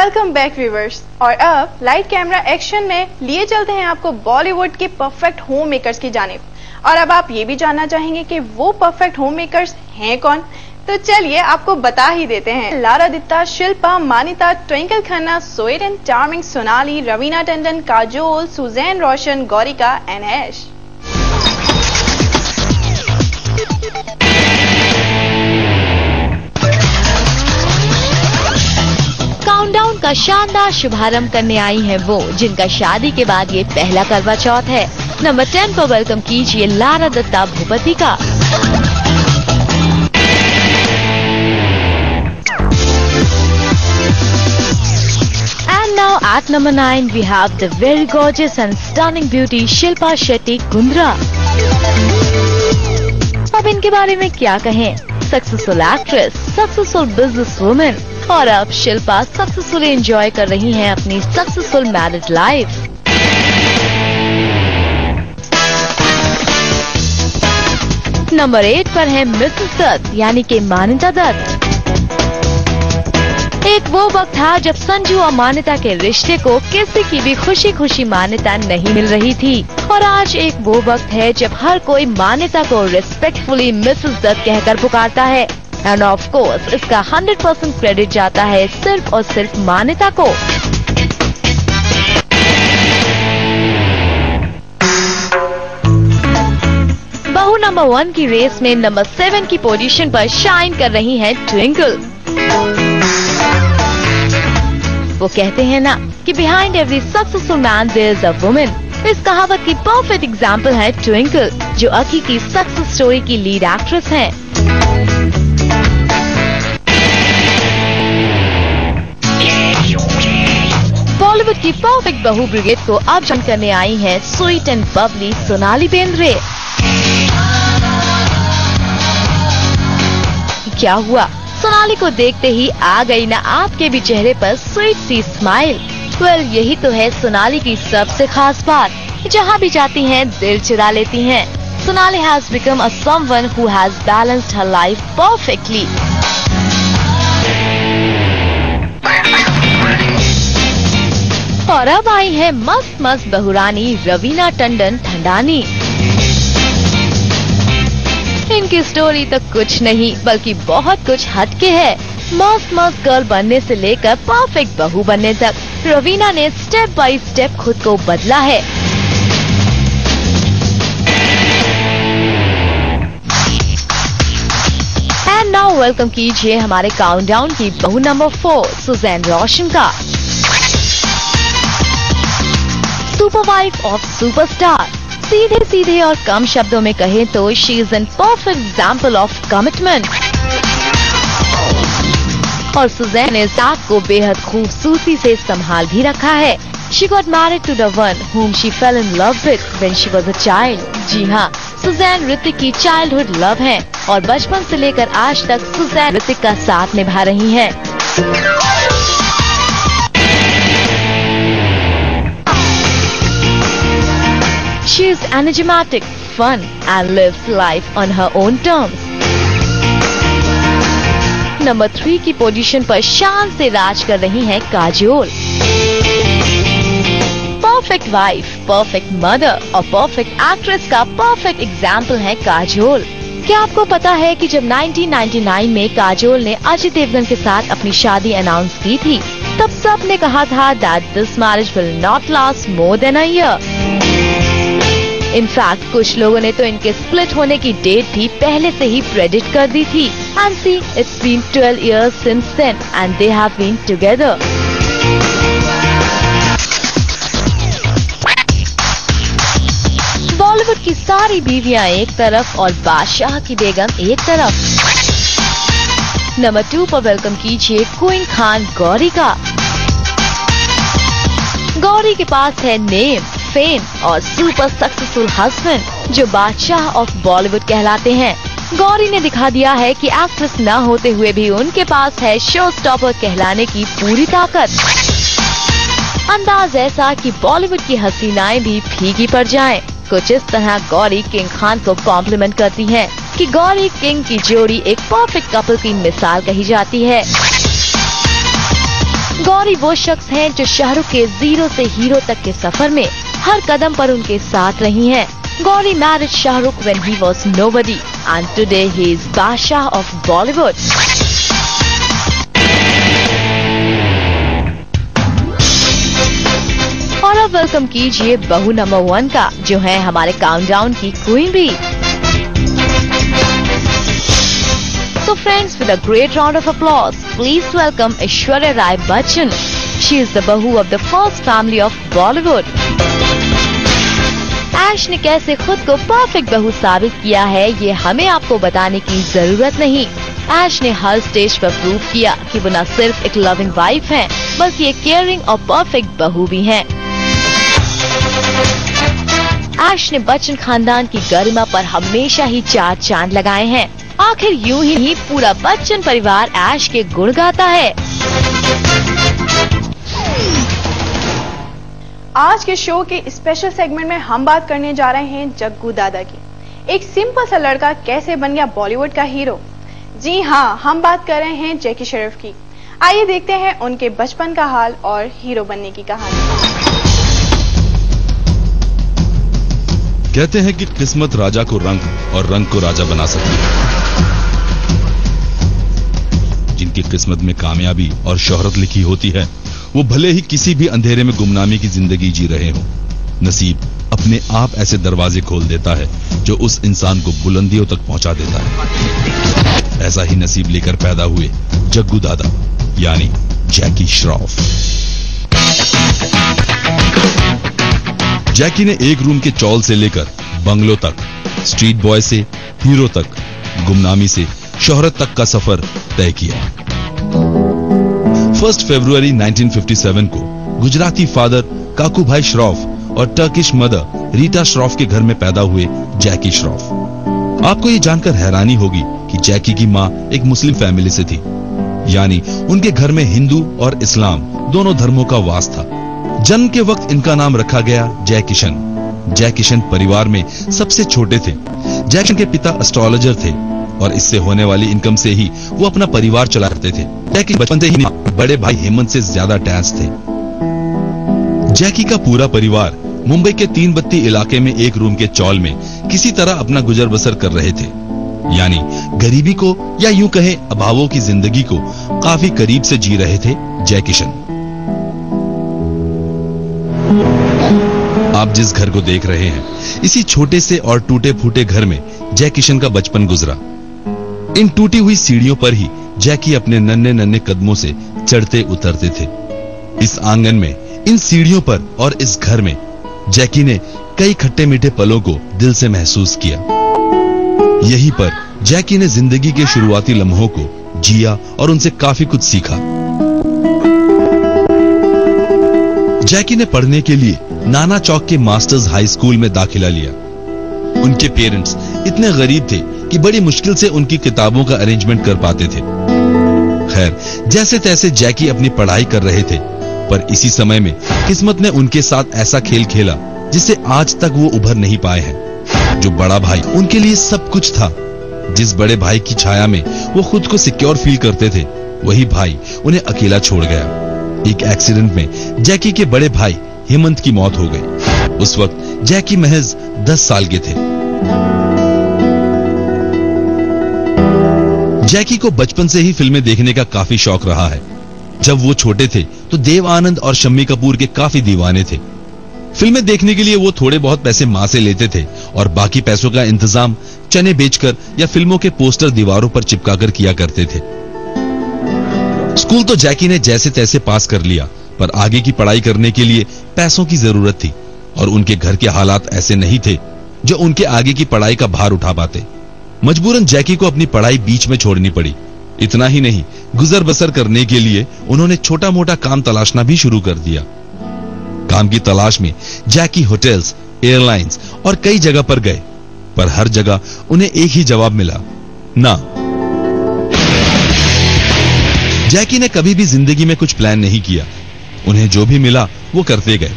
Welcome back viewers और अब light camera action में लिए चलते हैं आपको बॉलीवुड के परफेक्ट होम मेकर्स की जानिब। और अब आप ये भी जानना चाहेंगे कि वो परफेक्ट होम मेकर्स हैं कौन? तो चलिए आपको बता ही देते हैं। लारा दित्ता शिल्पा मानिता ट्विंकल खन्ना एंड चार्मिंग सोनाली रवीना टंडन काजोल सुजैन रोशन गौरिका एंड काउंटडाउन का शानदार शुभारंभ करने आई हैं वो, जिनका शादी के बाद ये पहला करवा चौथ है। नंबर टेन पर वेलकम कीजिए लारा दत्ता भूपति का। At number 9 we have the very gorgeous and stunning beauty Shilpa Shetty Kundra. अब इनके बारे में क्या कहें? Successful actress successful business women और अब शिल्पा सक्सेसफुली एंजॉय कर रही हैं अपनी successful married life number eight पर है मिसेस दत्त यानी कि मान्यता दत्त. एक वो वक्त था जब संजू और मान्यता के रिश्ते को किसी की भी खुशी खुशी मान्यता नहीं मिल रही थी। और आज एक वो वक्त है जब हर कोई मान्यता को रिस्पेक्टफुली मिसेस दत्त कहकर पुकारता है। एंड ऑफ़ कोर्स इसका 100 परसेंट क्रेडिट जाता है सिर्फ़ और सिर्फ़ मान्यता को। बहु नंबर वन की रेस में नंबर सेवन की पोजीशन पर शाइन कर रही हैं ट्विंकल वो कहते हैं ना कि behind every successful man there is a woman इस कहावत की परफेक्ट एग्ज़ाम्पल है ट्विंकल जो अकी की सक्सेस स्टोरी की लीड एक्ट्रेस हैं। बॉलीवुड की परफेक्ट बहू ब्रिगेड को अब जम करने आई हैं sweet and bubbly Sonali Bendre. क्या हुआ? सोनाली को देखते ही आ गई ना आपके भी चेहरे पर स्वीट सी स्माइल वेल यही तो है सोनाली की सबसे खास बात। जहाँ भी जाती हैं, दिल चुरा लेती हैं। Sonali has become a someone who has balanced her life perfectly और अब आई है मस्त मस्त बहुरानी रवीना टंडन ठंडानी। इनकी स्टोरी तो कुछ नहीं, बल्कि बहुत कुछ हटके है। मस्त मस्त गर्ल बनने से लेकर परफेक्ट बहू बनने तक, रवीना ने स्टेप बाय स्टेप खुद को बदला है। एंड नाउ वेलकम कीजिए हमारे काउंटडाउन की बहू नंबर फोर सुजैन रोशन का। सुपर वाइफ ऑफ़ सुपरस्टार सीधे सीधे और कम शब्दों में कहें तो she is an perfect example of commitment और सुजैन ने साथ को बेहद खूबसूरती से संभाल भी रखा है she got married to the one whom शी fell in love with when she was a child. जी हाँ सुजैन ऋतिक की चाइल्डहुड लव है और बचपन से लेकर आज तक सुजैन ऋतिक का साथ निभा रही हैं। She is enigmatic, fun, and lives life on her own terms. Number three की पोजीशन पर शान से राज कर रही हैं Kajol. Perfect wife perfect mother और परफेक्ट एक्ट्रेस का परफेक्ट एग्ज़ाम्पल है काजोल। क्या आपको पता है कि जब 1999 में काजोल ने अजय देवगन के साथ अपनी शादी अनाउंस की थी तब सबने कहा था that this marriage will not last more than a year in fact, कुछ लोगों ने तो इनके स्प्लिट होने की डेट भी पहले से ही प्रेडिक्ट कर दी थी। And see it's been 12 years since then and they have been together Bollywood की सारी बीवियाँ एक तरफ़ और बादशाह की बेगम एक तरफ़। नंबर टू पर वेलकम कीजिए क्वीन खान गौरी का। गौरी के पास है नेम फेम और सुपर सक्सेसफुल हस्बैंड जो बादशाह ऑफ़ बॉलीवुड कहलाते हैं। गौरी ने दिखा दिया है कि एक्ट्रेस न होते हुए भी उनके पास है शो स्टॉपर कहलाने की पूरी ताकत। अंदाज ऐसा कि बॉलीवुड की हसीनाएँ भी फीकी पड़ जाएँ। कुछ इस तरह गौरी किंग खान को कॉम्प्लीमेंट करती हैं कि गौरी किंग की जोड़ी एक परफेक्ट कपल की मिसाल कही जाती है। गौरी वो शख्स हैं जो शाहरुख के ज़ीरो से हीरो तक के सफ़र में हर कदम पर उनके साथ रही हैं। Gauri married Shahrukh when he was nobody and today he is Basha of Bollywood. और अब वेलकम कीजिए बहू नंबर वन का जो है हमारे काउंटडाउन की क्वीन भी So friends, with a great round of applause, please welcome Aishwarya Rai Bachchan. She is the bahu of the first family of Bollywood. ऐश ने कैसे खुद को परफेक्ट बहू साबित किया है ये हमें आपको बताने की ज़रूरत नहीं। ऐश ने हर स्टेज पर प्रूव किया कि वो न सिर्फ़ एक लविंग वाइफ हैं, बल्कि एक केयरिंग और परफेक्ट बहू भी हैं। ऐश ने बच्चन खानदान की गरिमा पर हमेशा ही चार चाँद लगाए हैं। आखिर यूँ ही पूरा बच्चन परिवार ऐश के गुण गाता है। आज के शो के स्पेशल सेगमेंट में हम बात करने जा रहे हैं जग्गू दादा की। एक सिंपल सा लड़का कैसे बन गया बॉलीवुड का हीरो जी हाँ हम बात कर रहे हैं जैकी शरीफ की। आइए देखते हैं उनके बचपन का हाल और हीरो बनने की कहानी। कहते हैं कि किस्मत राजा को रंग और रंग को राजा बना सकती है। जिनकी किस्मत में कामयाबी और शोहरत लिखी होती है वो भले ही किसी भी अंधेरे में गुमनामी की ज़िंदगी जी रहे हो। नसीब अपने आप ऐसे दरवाजे खोल देता है, जो उस इंसान को बुलंदियों तक पहुँचा देता है। ऐसा ही नसीब लेकर पैदा हुए जग्गू दादा, यानी जैकी श्रॉफ। जैकी ने एक रूम के चौल से लेकर बंगलों तक, स्ट्रीट बॉय से, हीरो तक, गुमनामी से, शोहरत तक का सफ़र तय किया। फ़र्स्ट फरवरी 1957 को, गुजराती फादर काकू भाई श्रॉफ और टर्किश मदर रीटा श्रॉफ के घर में पैदा हुए जैकी श्रॉफ। आपको ये जानकर हैरानी होगी कि जैकी की माँ एक मुस्लिम फैमिली से थी। यानी उनके घर में हिंदू और इस्लाम दोनों धर्मों का वास था। जन्म के वक्त इनका नाम रखा गया जय किशन जय किशन परिवार में सबसे छोटे थे। जय किशन के पिता एस्ट्रोलॉजर थे। और इससे होने वाली इनकम से ही वो अपना परिवार चला करते थे। जैकी बचपन से ही बड़े भाई हेमंत से ज़्यादा टैंस थे। जैकी का पूरा परिवार मुंबई के तीन बत्ती इलाके में एक रूम के चौल में किसी तरह अपना गुजर बसर कर रहे थे। यानी गरीबी को या यूँ कहें अभावों की ज़िंदगी को काफ़ी करीब से जी रहे थे जय किशन आप जिस घर को देख रहे हैं, इसी छोटे से और टूटे फूटे घर में जय किशन का बचपन गुजरा। इन टूटी हुई सीढ़ियों पर ही जैकी अपने नन्हे नन्हे कदमों से चढ़ते उतरते थे। इस आँगन में, इन सीढ़ियों पर और इस घर में, जैकी ने कई खट्टे मीठे पलों को दिल से महसूस किया। यहीं पर जैकी ने ज़िंदगी के शुरुआती लम्हों को जिया और उनसे काफ़ी कुछ सीखा। जैकी ने पढ़ने के लिए नाना चौक के मास्टर्स हाई स्कूल में दाखिला लिया। उनके पेरेंट्स इतने गरीब थे कि बड़ी मुश्किल से उनकी किताबों का अरेंजमेंट कर पाते थे। खैर जैसे तैसे जैकी अपनी पढ़ाई कर रहे थे, पर इसी समय में किस्मत ने उनके साथ ऐसा खेल खेला, जिससे आज तक वो उभर नहीं पाए हैं। जो बड़ा भाई उनके लिए सब कुछ था। जिस बड़े भाई की छाया में वो खुद को सिक्योर फील करते थे, वही भाई उन्हें अकेला छोड़ गया। एक एक्सीडेंट में जैकी के बड़े भाई हेमंत की मौत हो गई। उस वक्त जैकी महज दस साल के थे। जैकी को बचपन से ही फ़िल्में देखने का काफ़ी शौक रहा है। जब वो छोटे थे तो देव आनंद और शम्मी कपूर के काफ़ी दीवाने थे। फ़िल्में देखने के लिए वो थोड़े बहुत पैसे माँ से लेते थे और बाकी पैसों का इंतज़ाम चने बेचकर या फ़िल्मों के पोस्टर दीवारों पर चिपकाकर किया करते थे। स्कूल तो जैकी ने जैसे तैसे पास कर लिया, पर आगे की पढ़ाई करने के लिए पैसों की ज़रूरत थी और उनके घर के हालात ऐसे नहीं थे, जो उनके आगे की पढ़ाई का भार उठा पाते। मजबूरन जैकी को अपनी पढ़ाई बीच में छोड़नी पड़ी। इतना ही नहीं, गुजर बसर करने के लिए उन्होंने छोटा मोटा काम तलाशना भी शुरू कर दिया। काम की तलाश में जैकी होटल्स, एयरलाइंस और कई जगह पर गए, पर हर जगह उन्हें एक ही जवाब मिला, ना। जैकी ने कभी भी ज़िंदगी में कुछ प्लान नहीं किया। उन्हें जो भी मिला, वो करते गए।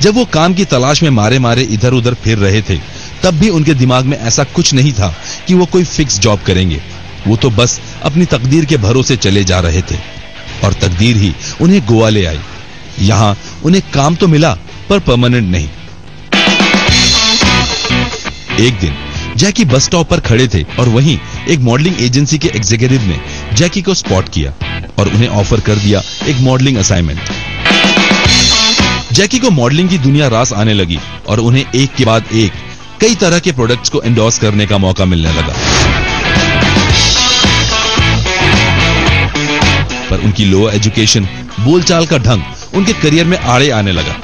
जब वो काम की तलाश में मारे मारे इधर उधर फिर रहे थे, तब भी उनके दिमाग में ऐसा कुछ नहीं था। कि वो कोई फिक्स जॉब करेंगे। वो तो बस अपनी तकदीर के भरोसे चले जा रहे थे। और तकदीर ही उन्हें गोवा ले आई। यहाँ उन्हें काम तो मिला, पर परमानेंट नहीं। एक दिन जैकी बस स्टॉप पर खड़े थे और वहीं एक मॉडलिंग एजेंसी के एग्जीक्यूटिव ने जैकी को स्पॉट किया और उन्हें ऑफ़र कर दिया एक मॉडलिंग असाइनमेंट जैकी को मॉडलिंग की दुनिया रास आने लगी और उन्हें एक के बाद एक कई तरह के प्रोडक्ट्स को एंडोर्स करने का मौका मिलने लगा। पर उनकी लो एजुकेशन बोलचाल का ढंग, उनके करियर में आड़े आने लगा।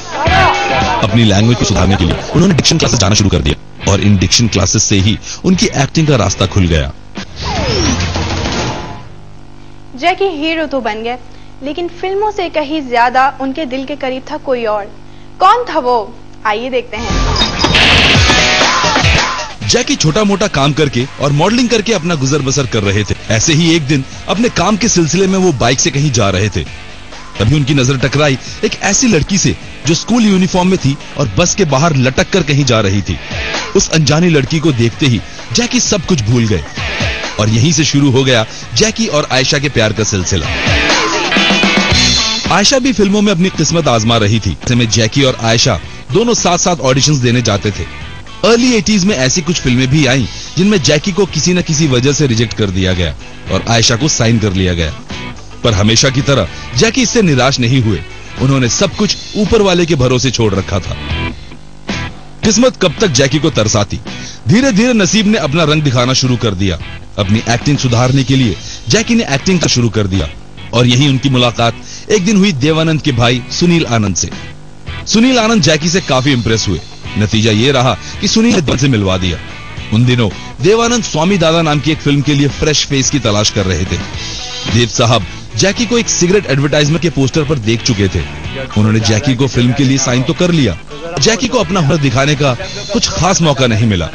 अपनी लैंग्वेज को सुधारने के लिए उन्होंने डिक्शन क्लासेस जाना शुरू कर दिया और इन डिक्शन क्लासेस से ही उनकी एक्टिंग का रास्ता खुल गया। जैकी हीरो तो बन गए, लेकिन फ़िल्मों से कहीं ज़्यादा उनके दिल के करीब था कोई और। कौन था वो? आइए देखते हैं। जैकी छोटा मोटा काम करके और मॉडलिंग करके अपना गुजर बसर कर रहे थे। ऐसे ही एक दिन अपने काम के सिलसिले में वो बाइक से कहीं जा रहे थे। तभी उनकी नज़र टकराई एक ऐसी लड़की से जो स्कूल यूनिफॉर्म में थी और बस के बाहर लटक कर कहीं जा रही थी। उस अनजानी लड़की को देखते ही जैकी सब कुछ भूल गए। और यहीं से शुरू हो गया जैकी और आयशा के प्यार का सिलसिला। आयशा भी फ़िल्मों में अपनी किस्मत आजमा रही थी। जैकी और आयशा दोनों साथ साथ ऑडिशंस देने जाते थे। अर्ली एटीज में ऐसी कुछ फ़िल्में भी आई, जिनमें जैकी को किसी न किसी वजह से रिजेक्ट कर दिया गया और आयशा को साइन कर लिया गया। पर हमेशा की तरह, जैकी इससे निराश नहीं हुए। उन्होंने सब कुछ ऊपर वाले के भरोसे छोड़ रखा था। किस्मत कब तक जैकी को तरसाती? धीरे धीरे नसीब ने अपना रंग दिखाना शुरू कर दिया। अपनी एक्टिंग सुधारने के लिए जैकी ने एक्टिंग का शुरू कर दिया। और यही उनकी मुलाकात एक दिन हुई देवानंद के भाई सुनील आनंद से। सुनील आनंद जैकी से काफ़ी इंप्रेस हुए। नतीजा ये रहा कि सुनील ने से मिलवा दिया। उन दिनों देवानंद स्वामी दादा नाम की एक फ़िल्म के लिए फ्रेश फेस की तलाश कर रहे थे। देव साहब, जैकी को एक सिगरेट एडवर्टाइजमेंट के पोस्टर पर देख चुके थे। उन्होंने जैकी को फ़िल्म के लिए साइन तो कर लिया। जैकी को अपना हुनर दिखाने का कुछ खास मौका नहीं मिला।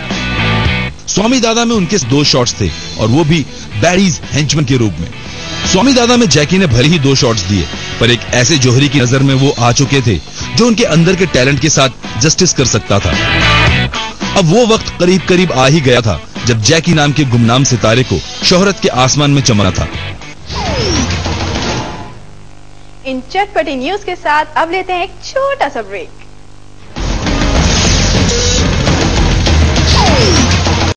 स्वामी दादा में उनके दो शॉट्स थे और वो भी बैरीज हेंचमैन के रूप में। स्वामी दादा में जैकी ने भले ही दो शॉट्स दिए पर एक ऐसे जोहरी की नज़र में वो आ चुके थे, जो उनके अंदर के टैलेंट के साथ जस्टिस कर सकता था। अब वो वक्त करीब करीब आ ही गया था, जब जैकी नाम के गुमनाम सितारे को शोहरत के आसमान में चमना था। इन चटपटी न्यूज़ के साथ अब लेते हैं एक छोटा सा ब्रेक